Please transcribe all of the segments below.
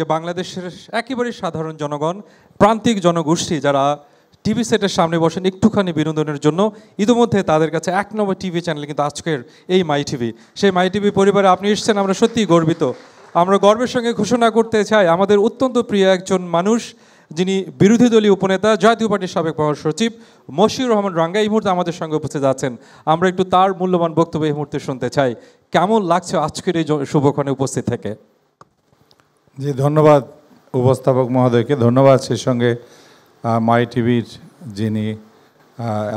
যে বাংলাদেশের একেবারে সাধারণ জনগণ, প্রান্তিক জনগোষ্ঠী যারা টিভি সেটের সামনে বসেন, একটুখানি বিনোদনের জন্য, ইতিমধ্যে তাদের কাছে এক নম্বর টিভি চ্যানেল কিন্তু আজকের এই মাই টিভি। সেই মাই টিভি পরিবারে আপনি এসেছেন, আমরা সত্যিই গর্বিত। আমরা গর্বের সঙ্গে ঘোষণা করতে চাই, আমাদের অত্যন্ত প্রিয় একজন মানুষ, যিনি বিরোধী দলীয় উপনেতা, জাতীয় পার্টির সাবেক মহাসচিব মশিউর রহমান রাঙ্গা এই মুহূর্তে আমাদের সঙ্গে উপস্থিত আছেন। আমরা একটু তার মূল্যবান বক্তব্য এই মুহূর্তে শুনতে চাই। কেমন লাগছে আজকের এই শুভক্ষণে উপস্থিত থেকে? জি, ধন্যবাদ উপস্থাপক মহোদয়কে। ধন্যবাদ সেই সঙ্গে মাই টিভির যিনি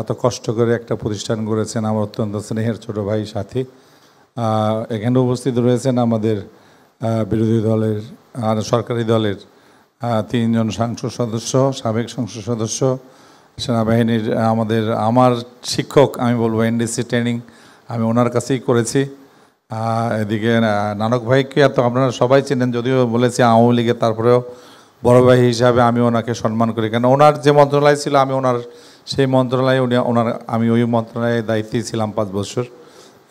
এত কষ্ট করে একটা প্রতিষ্ঠান করেছেন আমার অত্যন্ত স্নেহের ছোট ভাই, সাথী। এখানে উপস্থিত রয়েছেন আমাদের বিরোধী দলের, আর সরকারি দলের তিনজন সাংসদ সদস্য, সাবেক সংসদ সদস্য, সেনাবাহিনীর, আমাদের, আমার শিক্ষক, আমি বলব এনডিসি ট্রেনিং, আমি ওনার কাছেই করেছি। এদিকে নানক ভাইকে তো আপনারা সবাই চেনেন, যদিও বলেছি আওয়ামী লীগের, তারপরেও বড় ভাই হিসাবে আমি ওনাকে সম্মান করি। কেন, ওনার যে মন্ত্রণালয় ছিল, আমি ওনার সেই মন্ত্রণালয়ে উনি, ওনার, আমি ওই মন্ত্রণালয়ের দায়িত্বেই ছিলাম পাঁচ বছর।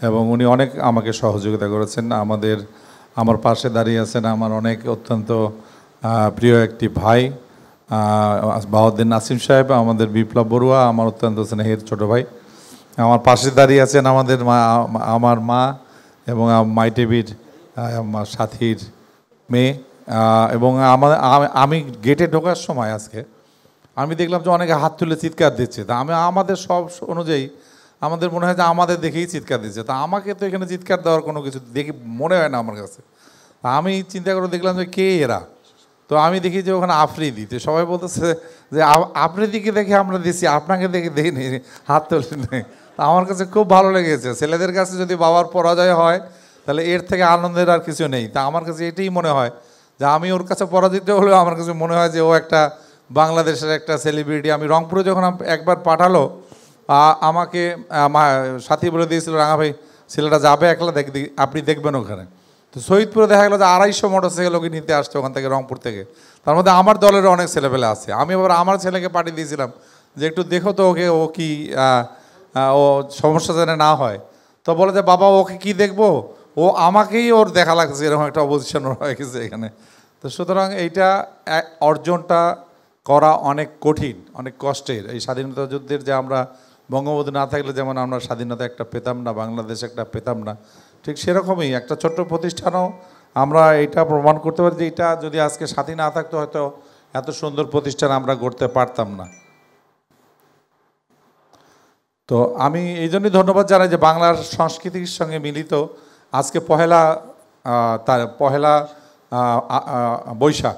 এবং উনি অনেক আমাকে সহযোগিতা করেছেন। আমাদের, আমার পাশে দাঁড়িয়ে আছেন আমার অনেক অত্যন্ত প্রিয় একটি ভাই বাহাউদ্দিন নাসিম সাহেব, আমাদের বিপ্লব বড়ুয়া, আমার অত্যন্ত স্নেহের ছোট ভাই। আমার পাশে দাঁড়িয়ে আছেন আমাদের মা, আমার মা এবং মাইটেবির মাই টেবির সাথীর মেয়ে এবং আমার, আমি- গেটে ঢোকার সময় আজকে, আমি দেখলাম যে অনেকে হাত তুলে চিৎকার দিচ্ছে। তা আমি আমাদের সব অনুযায়ী, আমাদের মনে হয় যে আমাদের দেখেই চিৎকার দিচ্ছে। তা আমাকে তো এখানে চিৎকার দেওয়ার কোনো কিছু দেখে মনে হয় না আমার কাছে। আমি চিন্তা করে দেখলাম যে কে এরা? তো আমি দেখি যে ওখানে আফ্রিদি, তো সবাই বলতেছে যে আফ্রিদিকে দেখে আমরা দিছি, আপনাকে দেখে দেখিনি হাত তুলে নেই তা আমার কাছে খুব ভালো লেগেছে। ছেলেদের কাছে যদি বাবার পরাজয় হয়, তাহলে এর থেকে আনন্দের আর কিছু নেই। তা আমার কাছে এটাই মনে হয় যে, আমি ওর কাছে পরাজিত হলেও আমার কাছে মনে হয় যে, ও একটা বাংলাদেশের একটা সেলিব্রিটি আমি রংপুরে যখন একবার পাঠালো আমাকে সাথী বলে দিয়েছিল, রাঙা ভাই, ছেলেটা যাবে একলা দেখ- আপনি দেখবেন ওখানে। তো শহীদপুরে দেখা গেলো যে আড়াইশো মোটর সাইকেল ওকে নিতে আসছে ওখান থেকে রংপুর থেকে। তার মধ্যে আমার দলের অনেক ছেলেপেলে আছে। আমি আবার আমার ছেলেকে পাঠিয়ে দিয়েছিলাম যে একটু দেখো তো ওকে, ও কি ও সমস্যা যেন না হয়। তো বলে যে, বাবা, ওকে কি দেখব? ও আমাকেই ওর দেখা লাগছে। এরকম একটা অপোজিশন হয়ে গেছে এখানে। তো সুতরাং এইটা অর্জনটা করা অনেক কঠিন, অনেক কষ্টের। এই স্বাধীনতা যুদ্ধের যে আমরা বঙ্গবন্ধু না থাকলে যেমন আমরা স্বাধীনতা একটা পেতাম না, বাংলাদেশ একটা পেতাম না ঠিক সেরকমই একটা ছোট্ট প্রতিষ্ঠানও আমরা এটা প্রমাণ করতে পারি যে এটা যদি আজকে স্বাধীন না থাকতো হয়তো এত সুন্দর প্রতিষ্ঠান আমরা গড়তে পারতাম না। তো আমি এই জন্যই ধন্যবাদ জানাই যে বাংলার সংস্কৃতির সঙ্গে মিলিত আজকে পহেলা তার পহেলা বৈশাখ।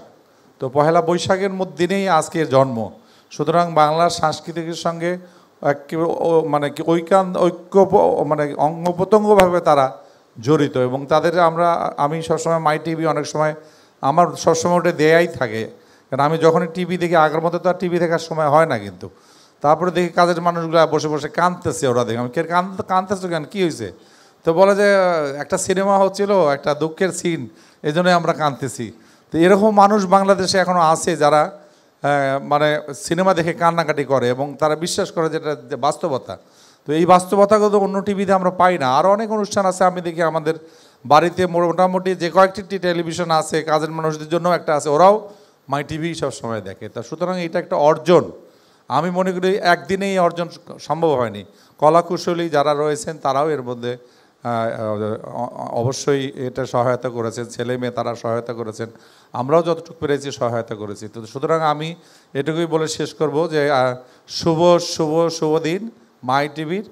তো পহেলা বৈশাখের দিনেই আজকের জন্ম। সুতরাং বাংলার সংস্কৃতির সঙ্গে মানে কি ঐকান, ঐক্য মানে অঙ্গ প্রত্যঙ্গভাবে তারা জড়িত এবং তাদের আমরা, আমি সবসময় মাই টিভি অনেক সময়, আমার সবসময় ওটা দেয়াই থাকে। কারণ আমি যখনই টিভি দেখি, আগের মতো তো আর টিভি দেখার সময় হয় না কিন্তু। তারপরে দেখি কাজের মানুষগুলো বসে বসে কাঁদতেছে ওরা দেখে। আমি কে কাঁদ, কাঁদতেছো কেন? কী হয়েছে তো বলে যে, একটা সিনেমা হচ্ছিল, একটা দুঃখের সিন এই জন্যই আমরা কাঁদতেছি। তো এরকম মানুষ বাংলাদেশে এখনও আছে যারা মানে সিনেমা দেখে কান্নাকাটি করে এবং তারা বিশ্বাস করে যেটা বাস্তবতা। তো এই বাস্তবতাগুলো তো অন্য টিভিতে আমরা পাই না। আরও অনেক অনুষ্ঠান আছে, আমি দেখি আমাদের বাড়িতে মোটামুটি যে কয়েকটি টেলিভিশন আছে, কাজের মানুষদের জন্য একটা আছে, ওরাও মাই টিভি সব সময় দেখে। তা সুতরাং এটা একটা অর্জন। আমি মনে করি একদিনেই এই অর্জন সম্ভব হয়নি। কলাকুশলী যারা রয়েছেন, তারাও এর মধ্যে অবশ্যই এটা সহায়তা করেছেন। ছেলে মেয়ে তারা সহায়তা করেছেন। আমরাও যতটুকু পেরেছি সহায়তা করেছি। তো সুতরাং আমি এটুকুই বলে শেষ করব যে শুভ শুভ শুভ দিন। মাই টিভির